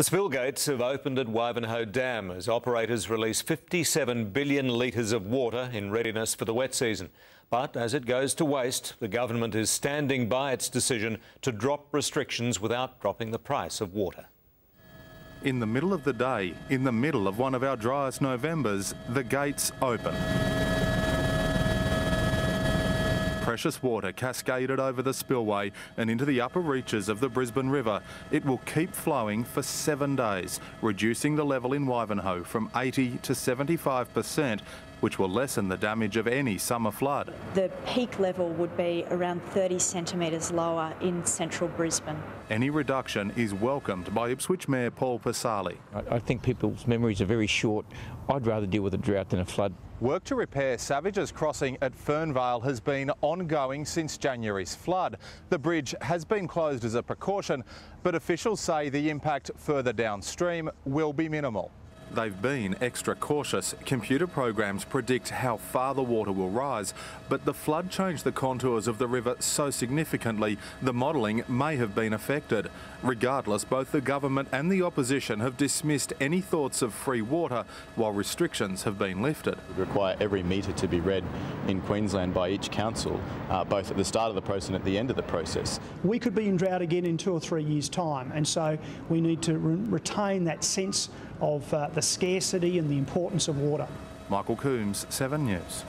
The spill gates have opened at Wivenhoe Dam as operators release 57 billion litres of water in readiness for the wet season. But as it goes to waste, the government is standing by its decision to drop restrictions without dropping the price of water. In the middle of the day, in the middle of one of our driest Novembers, the gates open. Precious water cascaded over the spillway and into the upper reaches of the Brisbane River. It will keep flowing for seven days, reducing the level in Wivenhoe from 80 to 75 per cent which will lessen the damage of any summer flood. The peak level would be around 30 centimetres lower in central Brisbane. Any reduction is welcomed by Ipswich Mayor Paul Pisasale. I, I think people's memories are very short. I'd rather deal with a drought than a flood. Work to repair Savages Crossing at Fernvale has been ongoing since January's flood. The bridge has been closed as a precaution, but officials say the impact further downstream will be minimal. They've been extra cautious. Computer programs predict how far the water will rise, but the flood changed the contours of the river so significantly the modelling may have been affected. Regardless, both the government and the opposition have dismissed any thoughts of free water while restrictions have been lifted. We require every meter to be read in Queensland by each council, uh, both at the start of the process and at the end of the process. We could be in drought again in two or three years' time, and so we need to re retain that sense of uh, the scarcity and the importance of water. Michael Coombs, 7 News.